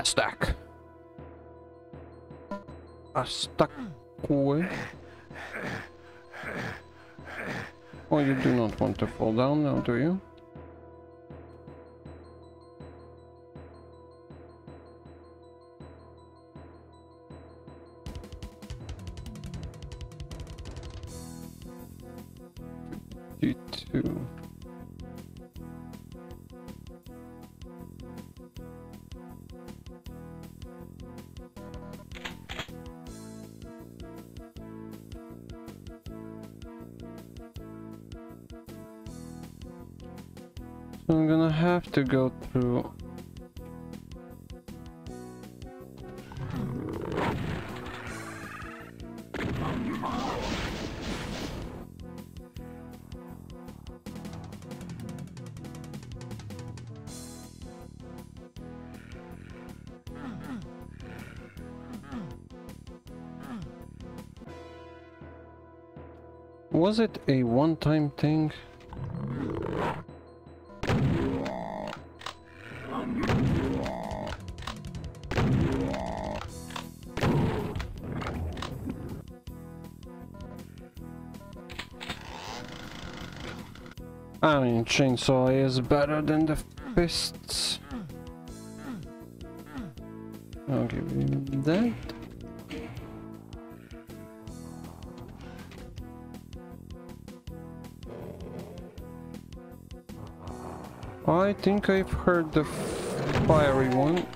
Aztec. A stack. Oh, you do not want to fall down now, do? You I'm gonna have to go through Was it a one-time thing? I chainsaw is better than the fists. I'll give him that. I think I've heard the fiery one.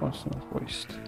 Let's not waste.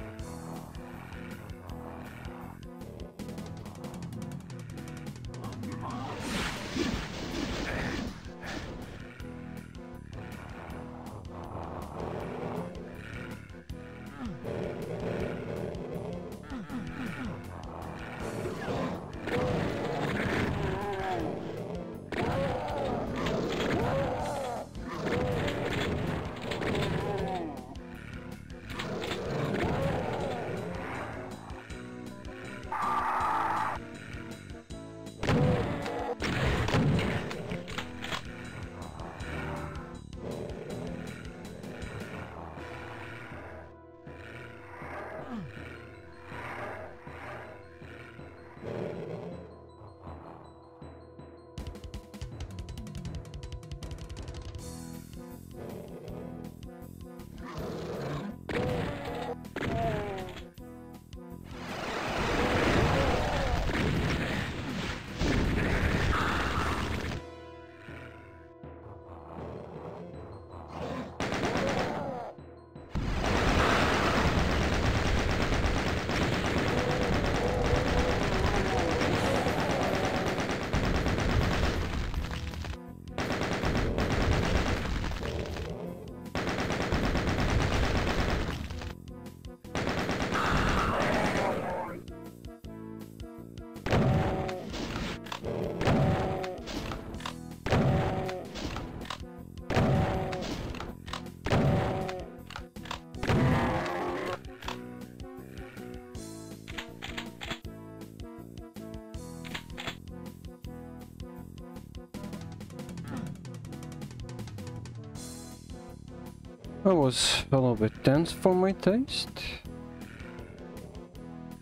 That was a little bit dense for my taste.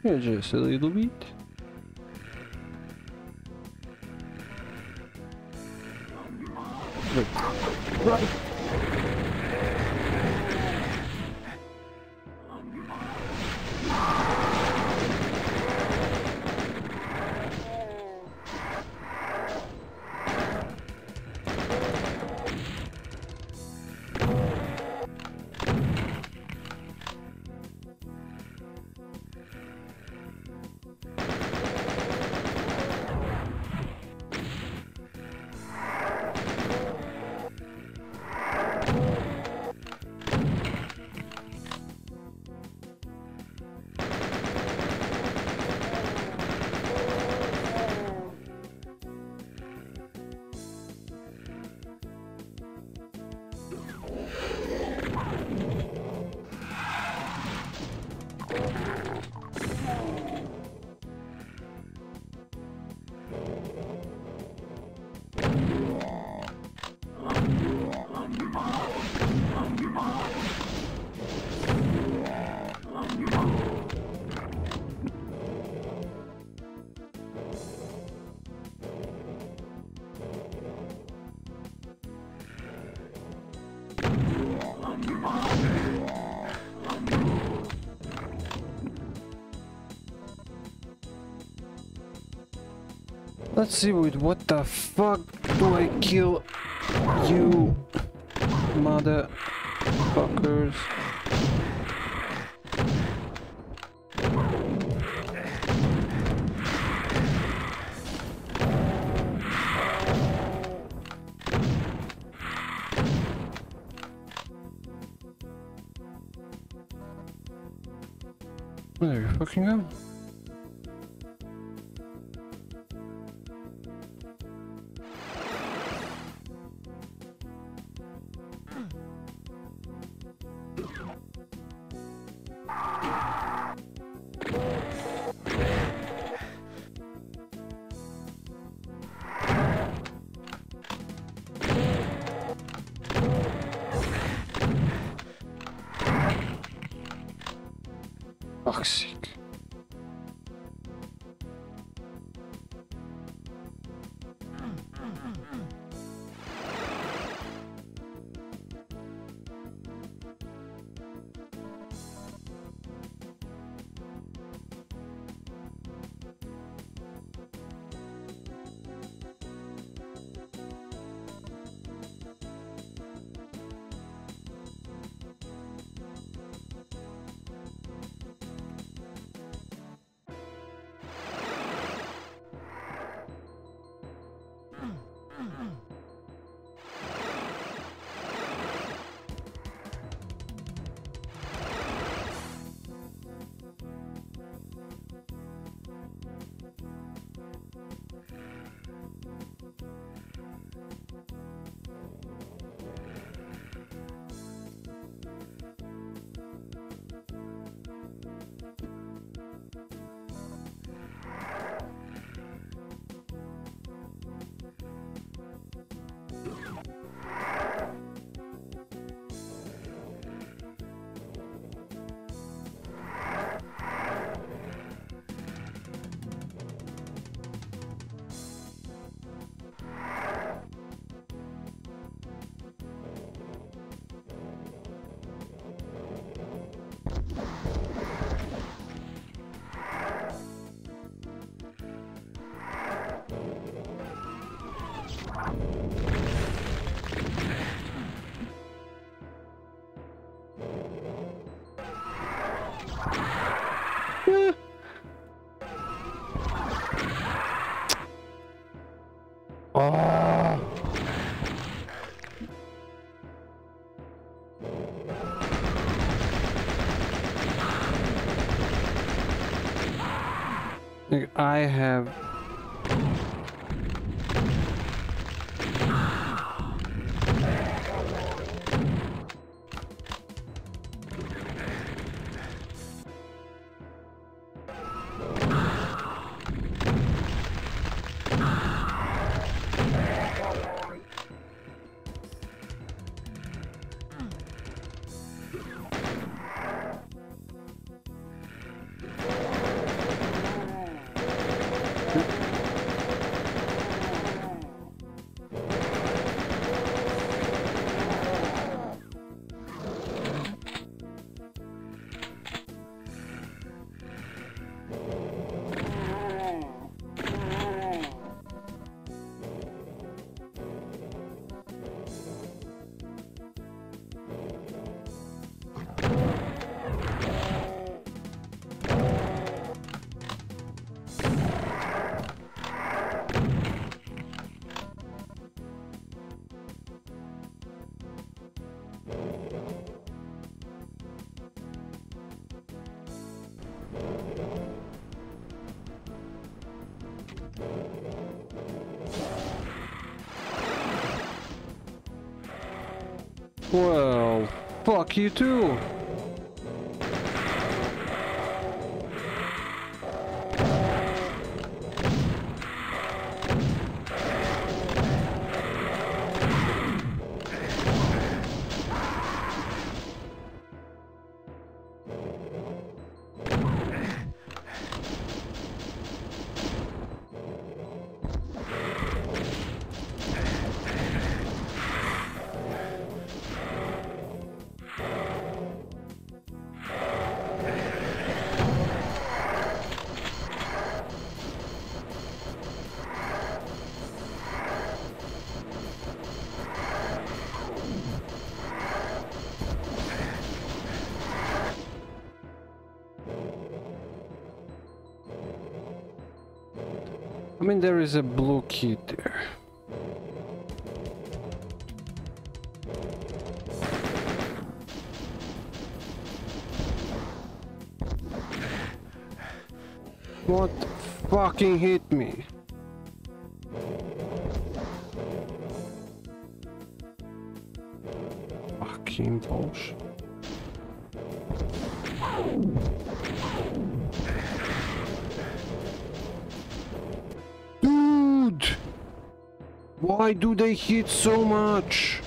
Yeah, just a little bit. Let's see with what the fuck do I kill you motherfuckers. Where are you fucking go? I have Well, fuck you too. Mean, there is a blue key there. What fucking hit me? Fucking bullshit. Why do they hit so much?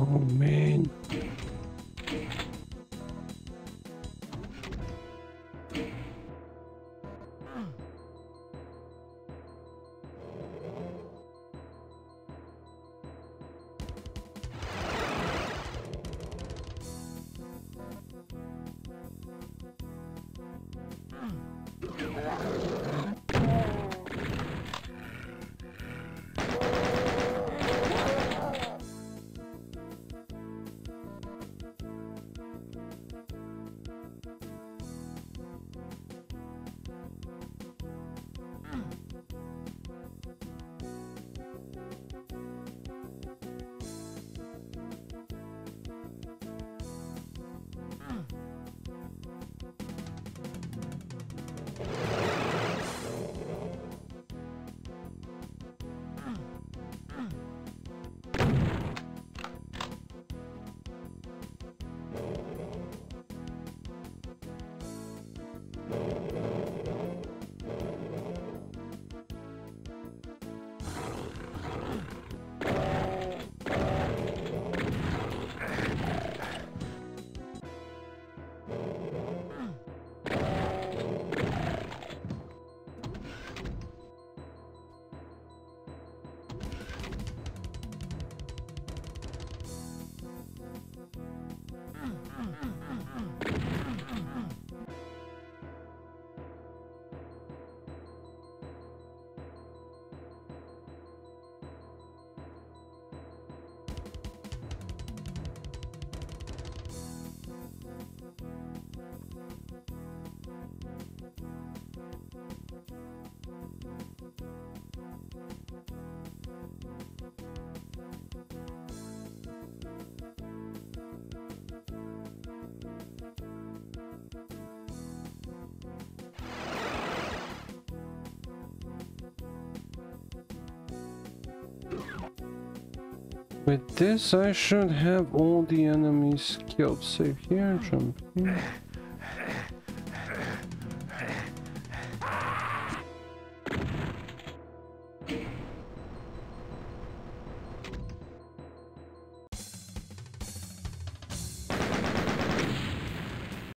Oh man. With this, I should have all the enemies killed. Save here, jump here.